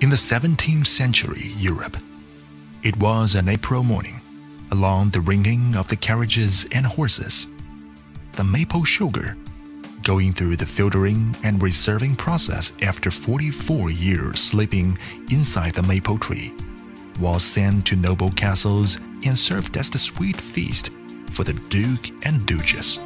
In the 17th century Europe, it was an April morning, along the ringing of the carriages and horses. The maple sugar, going through the filtering and reserving process after 44 years sleeping inside the maple tree, was sent to noble castles and served as the sweet feast for the duke and duchess.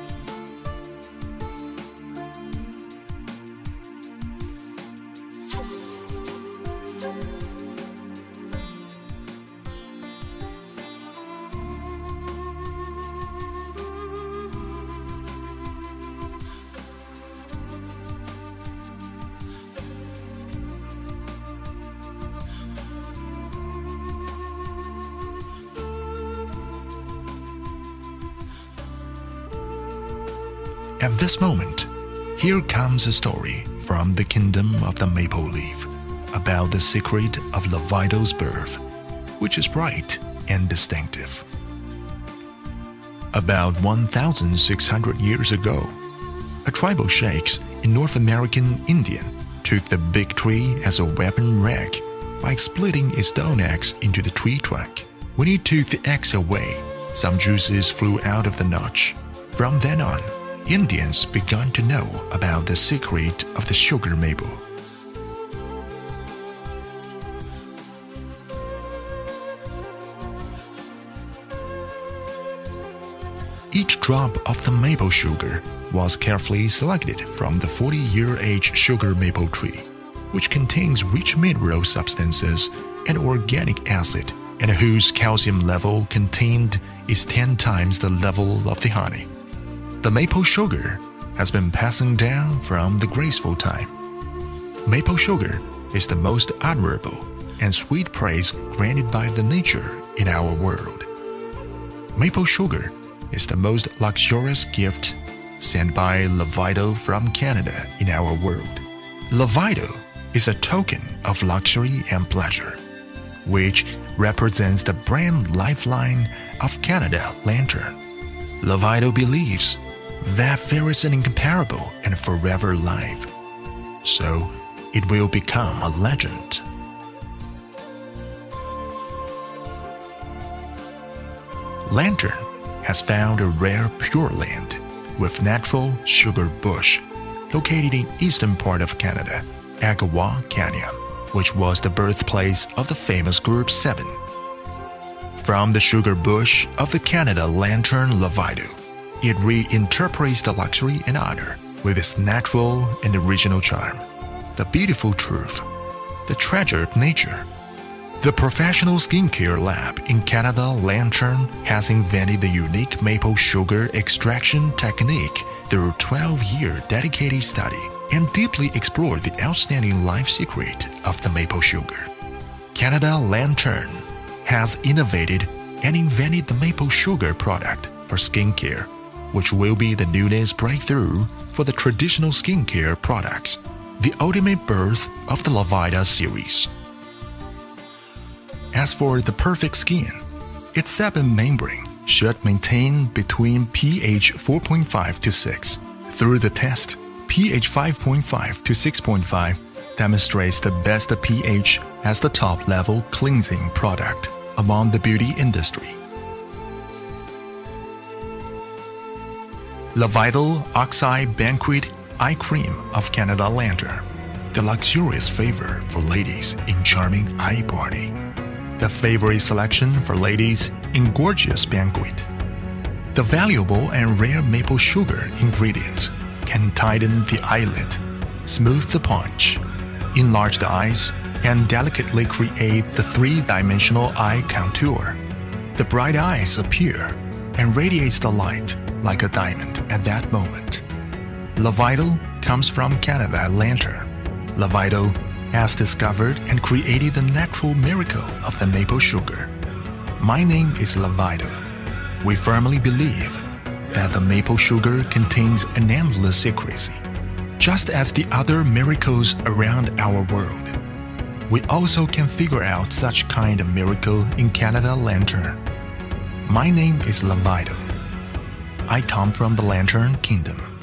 At this moment, here comes a story from the kingdom of the maple leaf about the secret of Levido's birth, which is bright and distinctive. About 1,600 years ago, a tribal sheikhs in North American Indian took the big tree as a weapon rack by splitting its stone axe into the tree trunk. When he took the axe away, some juices flew out of the notch. From then on, Indians began to know about the secret of the sugar maple. Each drop of the maple sugar was carefully selected from the 40 year age sugar maple tree, which contains rich mineral substances and organic acid, and whose calcium level contained is 10 times the level of the honey. The maple sugar has been passing down from the graceful time. Maple sugar is the most admirable and sweet praise granted by the nature in our world. Maple sugar is the most luxurious gift sent by Levido from Canada in our world. Levido is a token of luxury and pleasure, which represents the brand lifeline of Canada Lantern. Levido believes that there is an incomparable and forever life, so it will become a legend. Lantern has found a rare pure land with natural sugar bush located in eastern part of Canada, Agawa Canyon, which was the birthplace of the famous Group 7. From the sugar bush of the Canada Lantern Levido, it reinterprets the luxury and honor with its natural and original charm, the beautiful truth, the treasured nature. The professional skincare lab in Canada Lantern has invented the unique maple sugar extraction technique through 12 year dedicated study and deeply explored the outstanding life secret of the maple sugar. Canada Lantern has innovated and invented the maple sugar product for skincare, which will be the newest breakthrough for the traditional skincare products, the ultimate birth of the Lavida series. As for the perfect skin, its sebum membrane should maintain between pH 4.5 to 6. Through the test, pH 5.5 to 6.5 demonstrates the best pH as the top level cleansing product among the beauty industry. La Vital Oxide Banquet Eye Cream of Canada Lantern, the luxurious favor for ladies in charming eye party the favorite selection for ladies in gorgeous banquet. The valuable and rare maple sugar ingredients can tighten the eyelid, smooth the punch, enlarge the eyes, and delicately create the three-dimensional eye contour. The bright eyes appear and radiates the light like a diamond at that moment. Levital comes from Canada Lantern. Levital has discovered and created the natural miracle of the maple sugar. My name is Levido. We firmly believe that the maple sugar contains an endless secrecy, just as the other miracles around our world. We also can figure out such kind of miracle in Canada Lantern. My name is Levido. I come from the Lantern Kingdom.